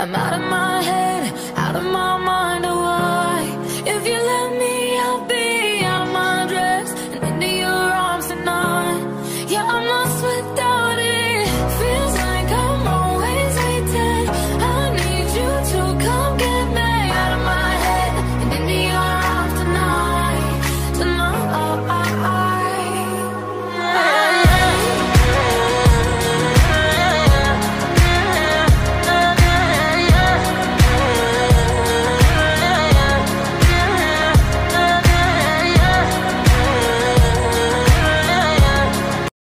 I'm out of my head,